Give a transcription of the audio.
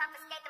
confiscate the